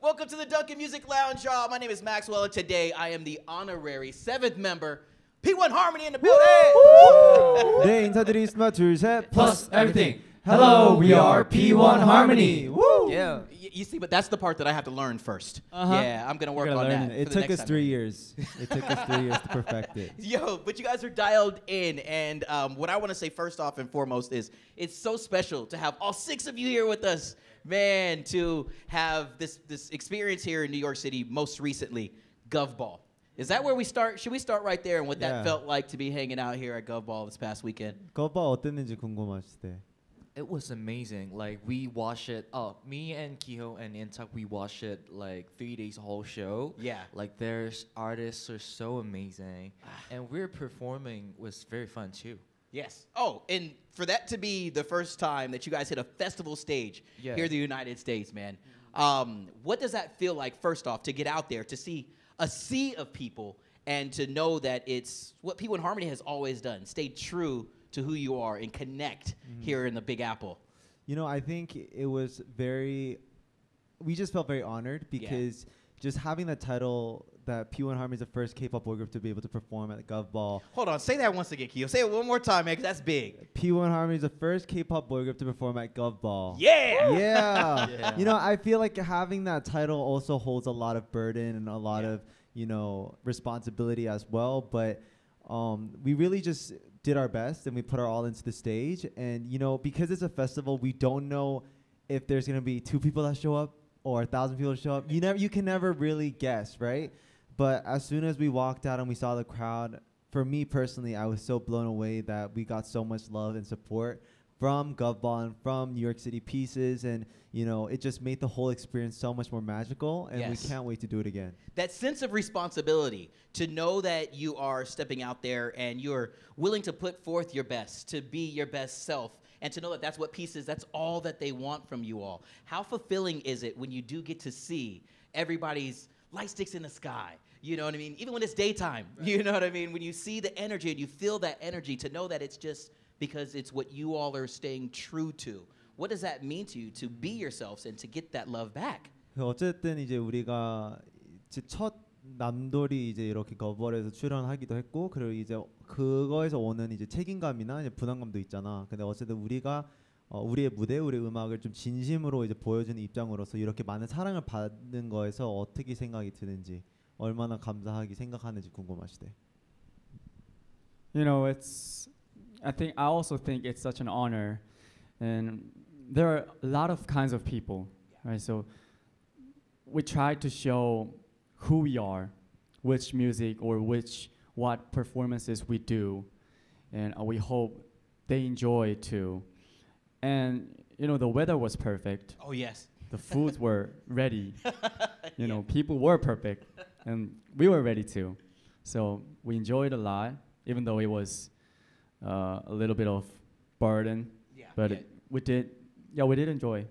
Welcome to the Duncan Music Lounge, y'all. My name is Maxwell, and today I am the honorary seventh member, P1 Harmony in the building. 네 인사드리겠습니다 둘셋 plus everything. Hello, we are P1 Harmony. Woo! Yeah. Y- you see, but that's the part that I have to learn 1st Uh-huh. Yeah, I'm gonna work Gotta on learn that. it. It for the took next us time. three years. It took us three years to perfect it. Yo, but you guys are dialed in, and um, what I want to say first off and foremost is it's so special to have all six of you here with us, man, to have this, this experience here in New York City, most recently, Gov Ball. Is that where we start? Should we start right there and what that felt like to be hanging out here at Gov Ball this past weekend? 거봐 어땠는지 궁금하시대. It was amazing. Like we watched it. Oh, me and Keeho and Intak, we watched it like three days whole show. Yeah. Like there's artists are so amazing, ah. and we're performing was very fun too. Yes. Oh, and for that to be the first time that you guys hit a festival stage Yeah. here in the United States, man, um, what does that feel like, first off, to get out there, to see a sea of people, and to know that it's what P1 Harmony has always done stay true to who you are and connect here in the Big Apple? You know, I think it was very. We just felt very honored because just having that title that P1 Harmony is the first K-pop boy group to be able to perform at Gov Ball. Hold on, say that once again, Keeho. Say it one more time, man, because that's big. P1 Harmony is the first K-pop boy group to perform at Gov Ball. Yeah! yeah. Yeah. You know, I feel like having that title also holds a lot of burden and a lot Yeah. of, you know, responsibility as well. But um, we really just did our best and we put our all into the stage. And, you know, because it's a festival, we don't know if there's going to be two people that show up or a thousand people show up. You never, you can never really guess, right? But as soon as we walked out and we saw the crowd, for me personally, I was so blown away that we got so much love and support from GovBall and from New York City Pieces, and you know, it just made the whole experience so much more magical, and Yes. we can't wait to do it again. that sense of responsibility to know that you are stepping out there and you're willing to put forth your best to be your best self and to know that that's what pieces that's all that they want from you all how fulfilling is it when you do get to see everybody's light sticks in the sky you know what i mean even when it's daytime you know what i mean when you see the energy and you feel that energy to know that it's just because it's what you all are staying true to what does that mean to you to be yourselves and to get that love back 그 어쨌든 이제 우리가 이제 첫 남돌이 이제 이렇게 거벌에서 출연하기도 했고 그리고 이제 그거에서 오는 이제 책임감이나 이제 부담감도 있잖아. 근데 어쨌든 우리가 어, 우리의 무대, 우리의 음악을 좀 진심으로 이제 보여주는 입장으로서 이렇게 많은 사랑을 받는 거에서 어떻게 생각이 드는지 얼마나 감사하게 생각하는지 궁금하시대. You know, it's. I think I also think it's such an honor, and there are a lot of kinds of people, right? So we try to show who we are, which music or which what performances we do, and uh, we hope they enjoy it too. And you know, the weather was perfect. oh yes The foods were ready. You know, people were perfect, and we were ready too. So we enjoyed a lot, even though it was uh, a little bit of burden. yeah But yeah. it- we did, yeah, we did enjoy. It,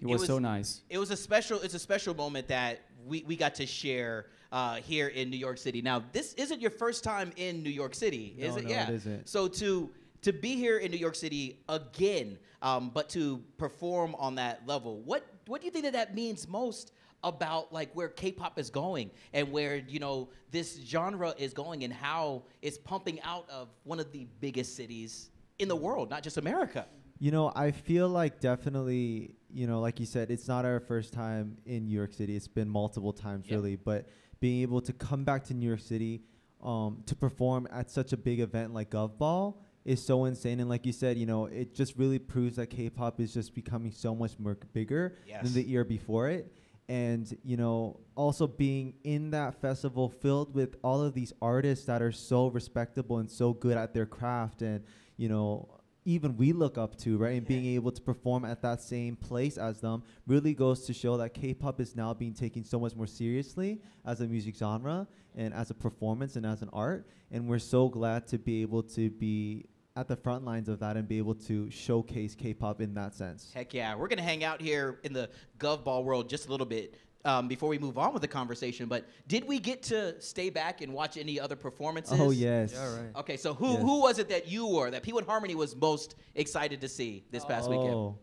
It was, was- so nice. it was a special it's a special moment that we, we got to share uh, here in New York City. Now, this isn't your first time in New York City, is No, it? no, yeah. it isn't. So to to be here in New York City again, um, but to perform on that level, what what do you think that that means most about like where K-pop is going and where you know this genre is going and how it's pumping out of one of the biggest cities in the world, not just America. You know, I feel like definitely, you know, like you said, it's not our first time in New York City. It's been multiple times, Yeah. really. But being able to come back to New York City um, to perform at such a big event like Gov Ball is so insane. And like you said, you know, it just really proves that K-pop is just becoming so much more bigger Yes. than the year before it. And you know, also being in that festival filled with all of these artists that are so respectable and so good at their craft, and you know, even we look up to, right? And being able to perform at that same place as them really goes to show that K-pop is now being taken so much more seriously as a music genre and as a performance and as an art. And we're so glad to be able to be at the front lines of that and be able to showcase K-pop in that sense. Heck yeah, we're gonna hang out here in the gov ball world just a little bit um, before we move on with the conversation. But did we get to stay back and watch any other performances? Oh yes. Yeah, right. Okay, so who yes. who was it that you were that P One Harmony was most excited to see this past oh.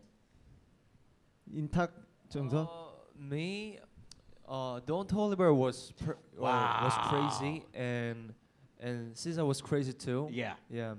weekend? Intak Uh, me, uh, Don Toliver was uh, wow. was crazy and and SZA was crazy too. Yeah. Yeah.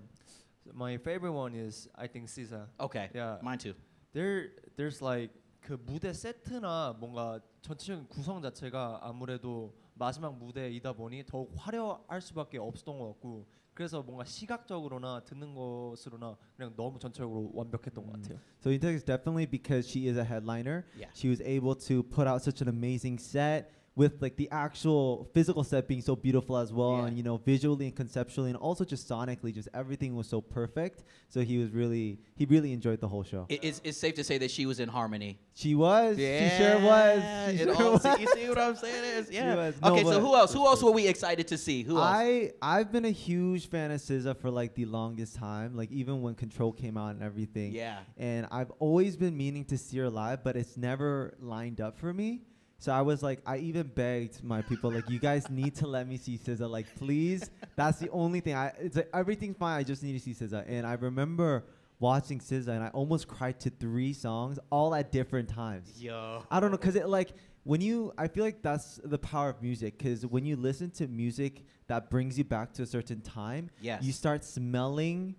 My favorite one is I think SZA. Okay. Yeah. Mine too. There there's like 그 무대 세트나 뭔가 전체적인 구성 자체가 아무래도 마지막 무대이다 보니 더욱 화려할 수밖에 없었던 것 같고 그래서 뭔가 시각적으로나 듣는 것으로나 그냥 너무 전체적으로 완벽했던 것 같아요. So Intek is definitely because she is a headliner. Yeah. She was able to put out such an amazing set with like the actual physical set being so beautiful as well, Yeah. and you know visually and conceptually, and also just sonically, just everything was so perfect. So he was really he really enjoyed the whole show. It, it's, it's safe to say that she was in harmony. she was. yeah. She sure was. She sure all- was. see, you see what I'm saying? Is, yeah. was. No, okay, so who else? Who else were we excited to see? Who else? I I've been a huge fan of SZA for like the longest time. Like even when Control came out and everything. yeah. and I've always been meaning to see her live, but it's never lined up for me. So I was like, I even begged my people, like, you guys need to let me see SZA, like, please. That's the only thing. I it's like everything's fine. I just need to see SZA. And I remember watching SZA, and I almost cried to three songs, all at different times. Yo. I don't know, cause it like when you, I feel like that's the power of music. Cause when you listen to music that brings you back to a certain time, Yes. you start smelling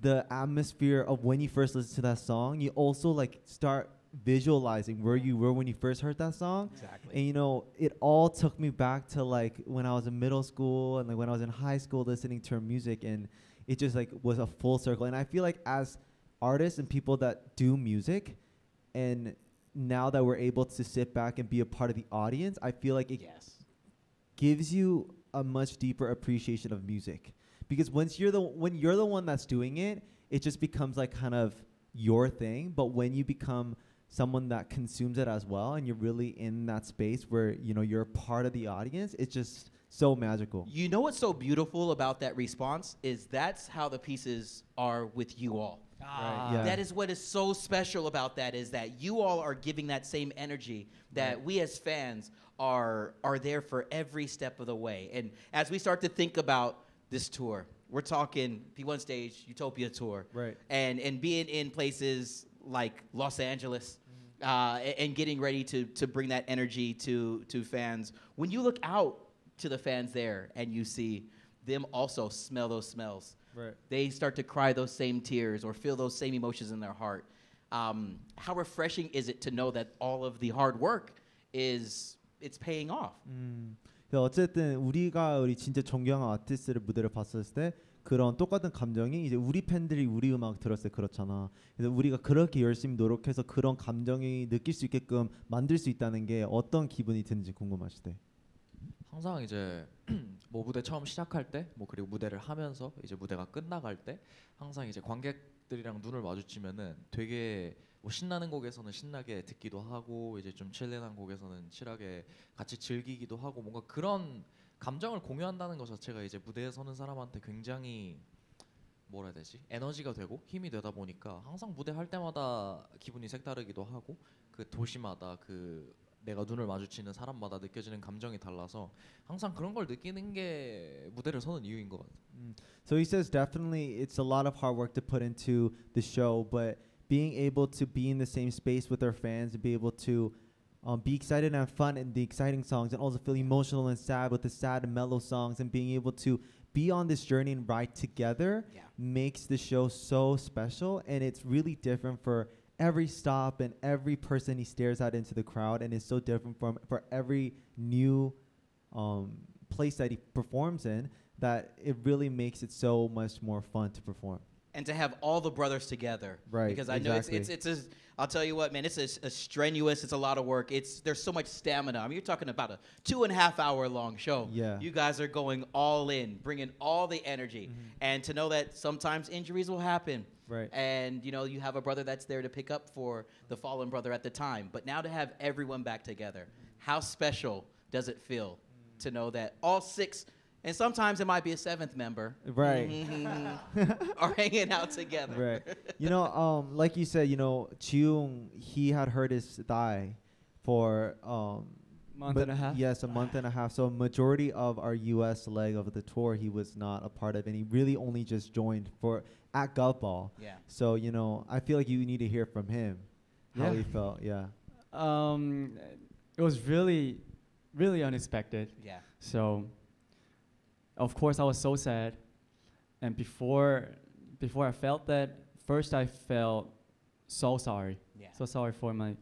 the atmosphere of when you first listened to that song. You also like start visualizing where you were when you first heard that song. exactly. And you know, it all took me back to like when I was in middle school and like when I was in high school listening to her music and it just like was a full circle. And I feel like as artists and people that do music and now that we're able to sit back and be a part of the audience, I feel like it yes. gives you a much deeper appreciation of music because once you're the when you're the one that's doing it it just becomes like kind of your thing but when you become someone that consumes it as well and you're really in that space where you know you're part of the audience it's just so magical You know what's so beautiful about that response is that's how the pieces are with you all. Ah. Right, yeah. That is what is so special about that is that you all are giving that same energy that we as fans are are there for every step of the way. And as we start to think about this tour, we're talking P1 Stage Utopia tour, Right. And and being in places like Los Angeles. Uh, a- and getting ready to, to bring that energy to, to fans. When you look out to the fans there and you see them also smell those smells, right they start to cry those same tears or feel those same emotions in their heart. Um, how refreshing is it to know that all of the hard work is it's paying off? 음. 그래서 어쨌든 우리가 우리 진짜 존경하는 아티스트를 무대를 봤을 때 그런 똑같은 감정이 이제 우리 팬들이 우리 음악 들었을 때 그렇잖아. 그래서 우리가 그렇게 열심히 노력해서 그런 감정이 느낄 수 있게끔 만들 수 있다는 게 어떤 기분이 드는지 궁금하시대. 항상 이제 뭐 무대 처음 시작할 때, 뭐 그리고 무대를 하면서 이제 무대가 끝나갈 때 항상 이제 관객들이랑 눈을 마주치면은 되게 뭐 신나는 곡에서는 신나게 듣기도 하고 이제 좀 칠렌한 곡에서는 칠하게 같이 즐기기도 하고 뭔가 그런 감정을 공유한다는 것 자체가 이제 무대에 서는 사람한테 굉장히 뭐라 해야 되지 에너지가 되고 힘이 되다 보니까 항상 무대 할 때마다 기분이 색다르기도 하고 그 도시마다 그 내가 눈을 마주치는 사람마다 느껴지는 감정이 달라서 항상 그런 걸 느끼는 게 무대를 서는 이유인 것 같아요. So he says definitely it's a lot of hard work to put into the show, but being able to be in the same space with our fans and be able to um, be excited and have fun in the exciting songs and also feel emotional and sad with the sad and mellow songs and being able to be on this journey and ride together Yeah. makes the show so special and it's really different for every stop and every person he stares at into the crowd and it's so different from for every new um, place that he performs in that it really makes it so much more fun to perform. And to have all the brothers together, Right, Because I know it's it's it's a, I'll tell you what, man, it's a, a strenuous. It's a lot of work. It's there's so much stamina. I mean, you're talking about a two and a half hour long show. Yeah. You guys are going all in, bringing all the energy, Mm-hmm. and to know that sometimes injuries will happen. Right. And you know you have a brother that's there to pick up for the fallen brother at the time. But now to have everyone back together, how special does it feel to know that all six, and sometimes it might be a seventh member, Right. mhm, are hanging out together. right. You know, um, like you said, you know, Jiung, he had hurt his thigh for um Month but and a half. Yes, a month and a half. So majority of our U.S. leg of the tour, he was not a part of, and he really only just joined for at Gov Ball. Yeah. So you know, I feel like you need to hear from him how Yeah. he felt. Yeah. Um, it was really, really unexpected. Yeah. So, of course, I was so sad. And before, before I felt that, first I felt so sorry. Yeah. So sorry for my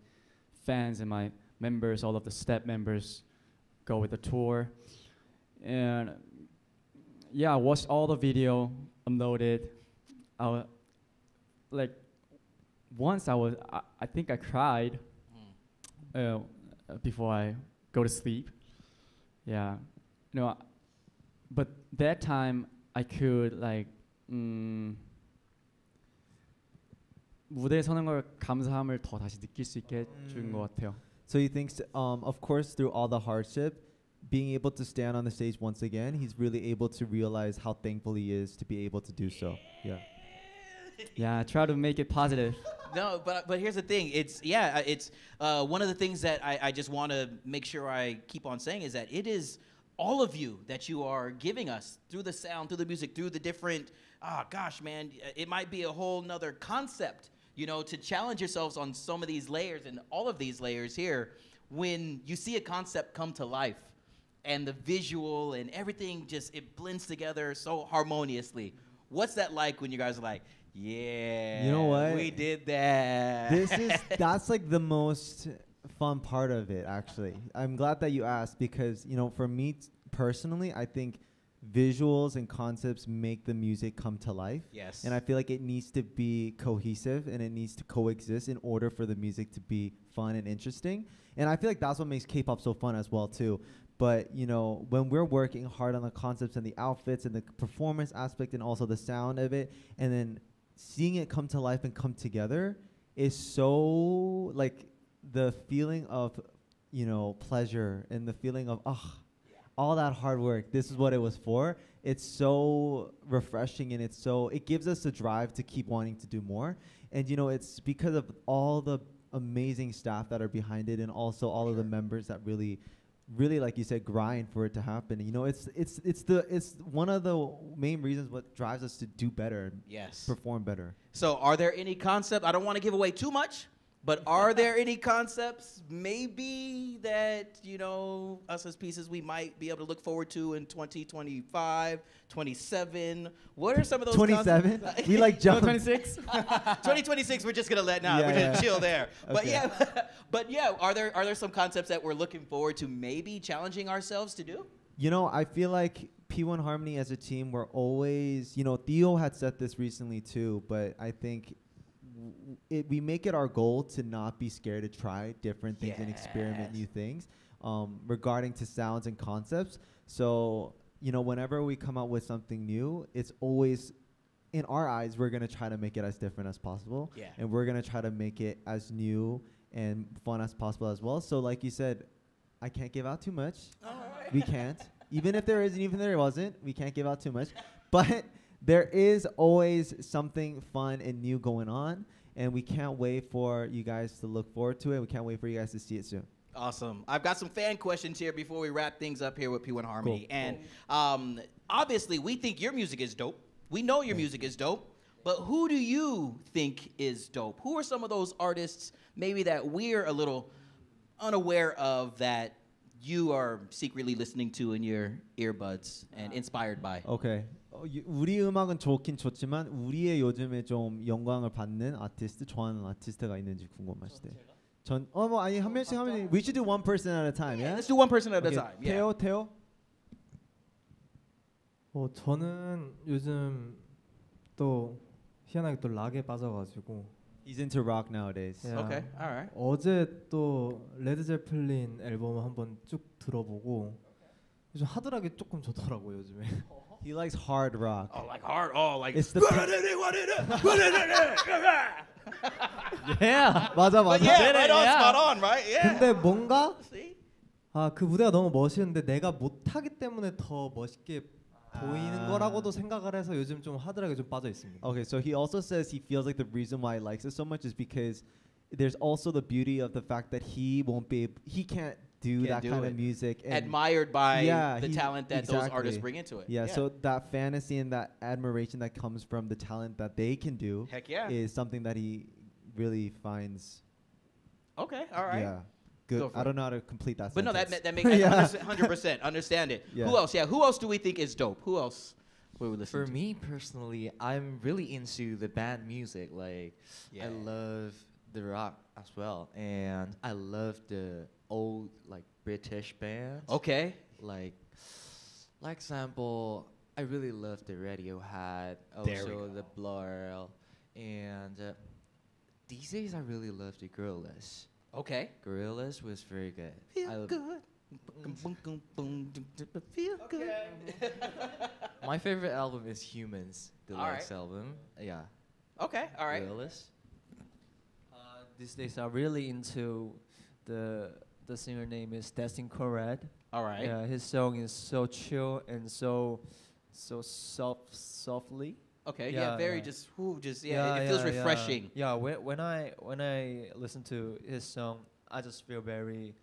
fans and my members, all of the step members go with the tour. And yeah, I watched all the video, uploaded. I wa- like once I was, I, I think I cried Mm. uh, before I go to sleep. Yeah, no, I- but that time I could like 음, 무대에 서는 걸 감사함을 더 다시 느낄 수 있게 해준 음. 것 같아요. So he thinks, um, of course, through all the hardship, being able to stand on the stage once again, he's really able to realize how thankful he is to be able to do so. Yeah. Yeah, I try to make it positive. No, but but here's the thing. It's yeah, uh, it's uh, one of the things that I, I just want to make sure I keep on saying is that it is all of you that you are giving us through the sound, through the music, through the different. Ah, gosh, man, it might be a whole nother concept, you know, to challenge yourselves on some of these layers and all of these layers here. When you see a concept come to life, and the visual and everything just it blends together so harmoniously. What's that like when you guys are like, yeah, You know what? we did that. this is that's like the most fun part of it actually. I'm glad that you asked because you know for me t- personally i think visuals and concepts make the music come to life. Yes, and i feel like it needs to be cohesive and it needs to coexist in order for the music to be fun and interesting. And i feel like that's what makes k-pop so fun as well too. But you know when we're working hard on the concepts and the outfits and the performance aspect and also the sound of it and then seeing it come to life and come together is so like the feeling of you know pleasure and the feeling of ah all that hard work this is what it was for it's so refreshing and it's so it gives us a drive to keep wanting to do more and you know it's because of all the amazing staff that are behind it and also all of the members that really really like you said grind for it to happen you know it's it's it's the it's one of the main reasons what drives us to do better yes. perform better So, are there any concept? I don't want to give away too much, but are there any concepts maybe that you know us as pieces we might be able to look forward to in 2025, 27? What are some of those? 27 concepts- we like jump. 26? 2026 we're just gonna let now. Yeah, we're gonna chill there. But yeah but yeah are there are there some concepts that we're looking forward to maybe challenging ourselves to do? You know, I feel like P1 Harmony as a team, we're always, you know, Theo had said this recently too, but I think w- it, we make it our goal to not be scared to try different things and experiment new things um, regarding to sounds and concepts. So, you know, whenever we come out with something new, it's always, in our eyes, we're going to try to make it as different as possible. Yeah. And we're going to try to make it as new and fun as possible as well. So, like you said, I can't give out too much we can't. Even if there is, and even if there wasn't, we can't give out too much. But there is always something fun and new going on, and we can't wait for you guys to look forward to it. We can't wait for you guys to see it soon. Awesome. I've got some fan questions here before we wrap things up here with P1 Harmony. Cool. And um, obviously, we think your music is dope. We know your music is dope. But who do you think is dope? Who are some of those artists maybe that we're a little unaware of that you are secretly listening to in your earbuds and inspired by? Okay. 어, 유- 우리 음악은 좋긴 좋지만 우리의 요즘에 좀 영광을 받는 아티스트, 좋아하는 아티스트가 있는지 궁금하시대. 전, 어, 뭐 아니 한 명씩 하면 we should do one person at a time. Yeah. Let's do one person at a time. Yeah. 태호, 태호. 어 저는 요즘 또 희한하게 또 락에 빠져가지고 He's into rock nowadays. Yeah. Okay. All right. 어제 또 레드 제플린 앨범을 한번 쭉 들어보고 요즘 하드락이 조금 좋더라고요 요즘에. He likes hard rock. Oh, like hard. Oh, like. It's the yeah. 맞아 But 맞아. yeah, did it, right on, yeah. spot on, right? Yeah. 근데 뭔가 See? 아그 무대가 너무 멋있는데 내가 못하기 때문에 더 멋있게 보이는 아. 거라고도 생각을 해서 요즘 좀 하드락에 좀 빠져 있습니다. Okay, so he also says he feels like the reason why he likes it so much is because there's also the beauty of the fact that he won't be ab- he can't do Can't that do kind it. of music and admired by Yeah, the he- talent that those artists exactly. bring into it. yeah, so that fantasy and that admiration that comes from the talent that they can do heck yeah. is something that he really finds okay, all right. yeah good. Go I don't know how to complete that. Sentence. But no, that that makes Yeah. hundred percent understand it. Yeah. Who else? Yeah, who else do we think is dope? Who else? Were we For to? me personally, I'm really into the band music. Like, Yeah. I love the rock as well, and I love the old like British bands. Okay. Like, like example, I really love the Radiohead, There we also the Blur, and uh, these days I really love the Gorillaz. Okay. Gorillaz was very good. I Feel love- good. Feel good. My favorite album is Humanz, the All last album. Yeah. Okay. All right. Gorillaz. Uh, these days I'm really into the the singer name is Destin Conrad. All right. Yeah, his song is so chill and so so soft softly. Okay. Yeah. Yeah, very yeah. just. Whoo, just yeah. it, it feels yeah, yeah. refreshing. Yeah, when, when I when I listen to his song, I just feel very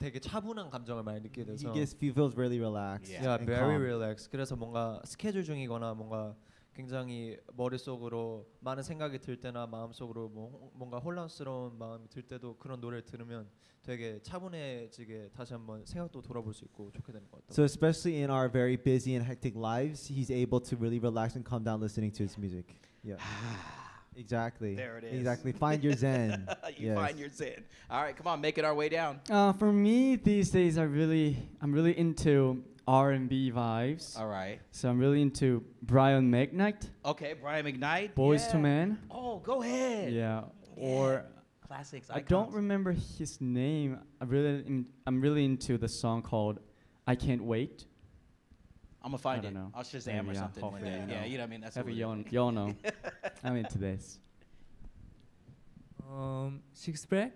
되게 차분한 감정을 많이 느끼게 he 돼서 gets he feels really relaxed. Yeah. yeah, and very calm. relaxed. 그래서 뭔가 스케줄 중이거나 뭔가 굉장히 머릿속으로 많은 생각이 들 때나 마음속으로 뭐 호- 뭔가 혼란스러운 마음이 들 때도 그런 노래를 들으면 되게 차분해지게 다시 한번 생각도 돌아볼 수 있고 좋게 되는 것 같아요. So especially in our very busy and hectic lives, he's able to really relax and calm down listening to his music. Yeah. exactly. There it is. Exactly. Find your zen. you Yes. find your zen. All right. Come on. Making our way down. Uh, for me, these days, I really, I'm really into R&B vibes. All right. So I'm really into Brian McKnight, Okay. Brian McKnight. Boys yeah. to Men. Oh, go ahead. Yeah. Yeah. Or Classics. I don't icons. remember his name. I really, in, I'm really into the song called "I Can't Wait." I'm gonna find I it. don't know. I'll Shazam Maybe, or yeah, something. one hopefully, day. you Yeah, know. you know what I mean. That's Have what you we're all, you all know. I'm into this. 음, 식스백?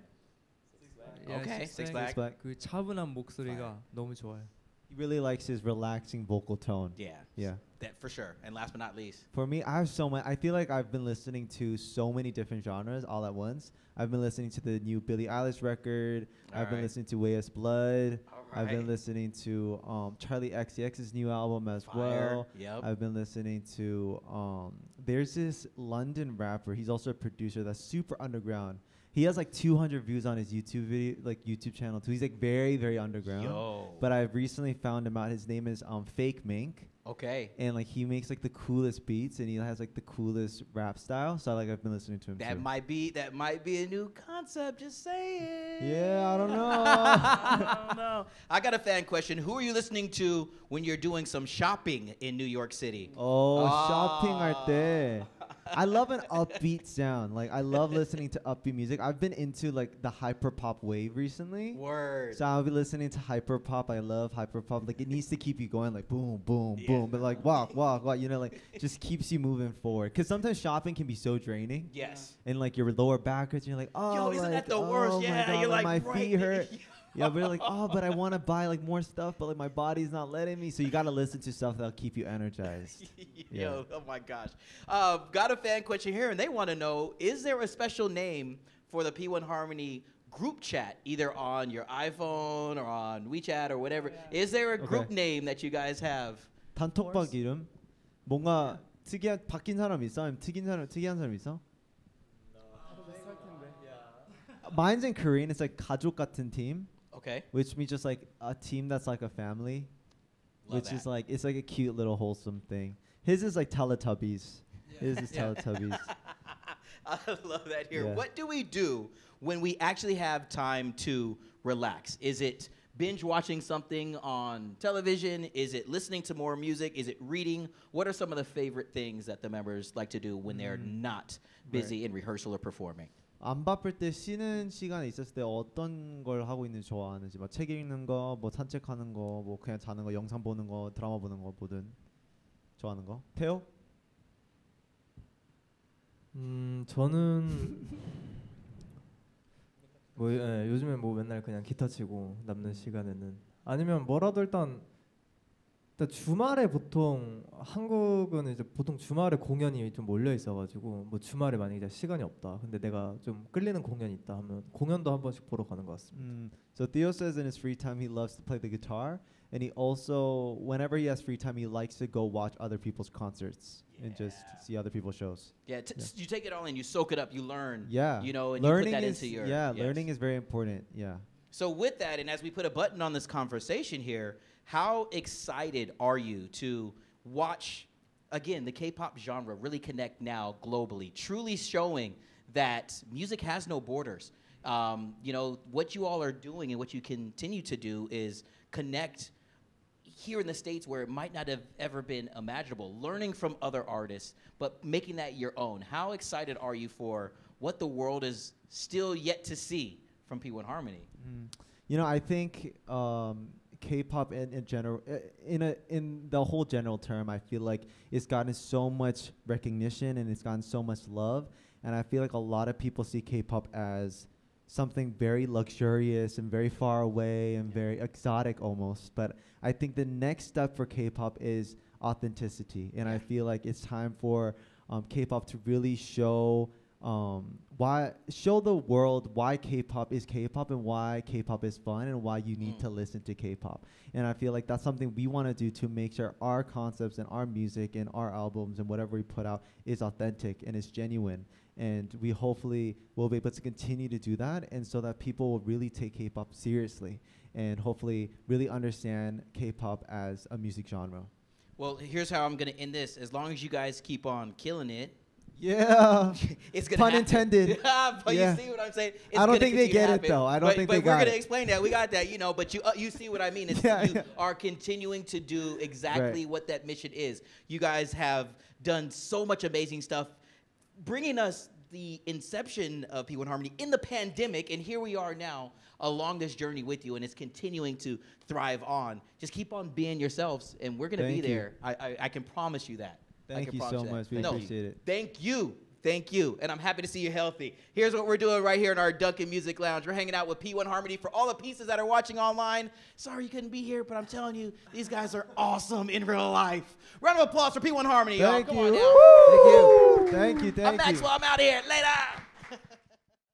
예, Okay, Six 식스백. Flags. Six Flags. 그 차분한 목소리가 너무 좋아요. He really likes his relaxing vocal tone. Yeah, Yeah. that for sure. And last but not least, For me, I have so much. I feel like I've been listening to so many different genres all at once. I've been listening to the new Billie Eilish record. I've been listening to Weyes Blood. all I've been listening to um, Charli XCX's new album as Fire. well. Yep. I've been listening to um, there's this London rapper. He's also a producer that's super underground. He has like 200 views on his YouTube video, like YouTube channel too. He's like very, very underground. Yo. But I've recently found him out. His name is um, Fakemink, okay. and like he makes like the coolest beats, and he has like the coolest rap style. So like I've been listening to him. That too. might be that might be a new concept. Just saying. Yeah, I don't know. I don't know. I got a fan question. Who are you listening to when you're doing some shopping in New York City? Oh, Ah. shopping arte. I love an upbeat sound. Like I love listening to upbeat music. I've been into like the hyper pop wave recently. Word. So I'll be listening to hyper pop. I love hyper pop. Like it needs to keep you going, like boom, boom, Yeah. boom. But like walk, walk, walk. You know, like just keeps you moving forward. Cause sometimes shopping can be so draining, yes. and like your lower back hurts. And you're like, oh, Yo, isn't like, that the worst? oh my Yeah, God, you're like my right feet hurt. Yeah, but you're like, oh, but I want to buy like more stuff, but like my body's not letting me. So you gotta listen to stuff that'll keep you energized. Yo, oh my gosh. Uh, got a fan question here, and they want to know: Is there a special name for the P1 Harmony group chat, either on your iPhone or on WeChat or whatever? Is there a group Okay. name that you guys have? 단톡방 이름 뭔가 특이한 바뀐 사람 있어? 아니면 특이한 사람 특이한 사람 있어? Mine's in Korean. It's like 가족 같은 team, Okay, which means just like a team that's like a family, love which that. is like it's like a cute little wholesome thing. His is like Teletubbies. His is Yeah. Teletubbies. I love that here. Yeah. What do we do when we actually have time to relax? Is it binge watching something on television? Is it listening to more music? Is it reading? What are some of the favorite things that the members like to do when they're Mm. not busy in rehearsal or performing? 안 바쁠 때 쉬는 시간에 있었을 때 어떤 걸 하고 있는지 좋아하는지 막 책 읽는 거, 뭐 산책하는 거, 뭐 그냥 자는 거, 영상 보는 거, 드라마 보는 거 뭐든 좋아하는 거. 태호? 음 저는 뭐 예, 요즘에 뭐 맨날 그냥 기타 치고 남는 시간에는 아니면 뭐라도 일단 일단 주말에 보통 한국은 이제 보통 주말에 공연이 좀 몰려 있어가지고 뭐 주말에 만약에 시간이 없다. 근데 내가 좀 끌리는 공연이 있다 하면 공연도 한 번씩 보러 가는 것 같습니다. Mm. So Theo says in his free time he loves to play the guitar, and he also, whenever he has free time, he likes to go watch other people's concerts and just see other people's shows. Yeah, t- Yeah. you take it all in, you soak it up, you learn. Yeah, You know, and learning you put that is into your yeah, yes. learning is very important. Yeah. So with that, and as we put a button on this conversation here, how excited are you to watch again the K-pop genre really connect now globally, truly showing that music has no borders. Um, you know what you all are doing and what you continue to do is connect here in the states where it might not have ever been imaginable. Learning from other artists but making that your own. How excited are you for what the world is still yet to see from p1 harmony? You know, I think um, K-pop in, in general, uh, in a in the whole general term, I feel like it's gotten so much recognition and it's gotten so much love, and I feel like a lot of people see K-pop as something very luxurious and very far away and very exotic almost. But I think the next step for K-pop is authenticity, and I feel like it's time for um, K-pop to really show um, why show the world why K-pop is K-pop and why K-pop is fun and why you need Mm. to listen to K-pop. And I feel like that's something we want to do to make sure our concepts and our music and our albums and whatever we put out is authentic and is genuine. And we hopefully will be able to continue to do that, and so that people will really take K-pop seriously and hopefully really understand K-pop as a music genre. well here's how i'm going to end this as long as you guys keep on killing it Yeah. it's gonna Pun happen. intended. but Yeah. you see what I'm saying? It's I don't think they get it, though. I don't but, think but they got it. But we're gonna explain that. We got that, you know. But you uh, you see what I mean? It's, Yeah, you yeah. are continuing to do exactly Right. what that mission is. You guys have done so much amazing stuff, bringing us the inception of P1 Harmony in the pandemic, and here we are now along this journey with you, and it's continuing to thrive on. Just keep on being yourselves, and we're gonna Thank be there. I, I I can promise you that. Thank you so that. much. We No, appreciate it. Thank you. Thank you. And I'm happy to see you healthy. Here's what we're doing right here in our Duncan Music Lounge. We're hanging out with P1 Harmony. For all the pieces that are watching online, sorry you couldn't be here, but I'm telling you, these guys are awesome in real life. Round of applause for P1 Harmony, thank y'all. Come you. on now. Thank you. Thank you. I'm Thank you. Maxwell. I'm out here. Later.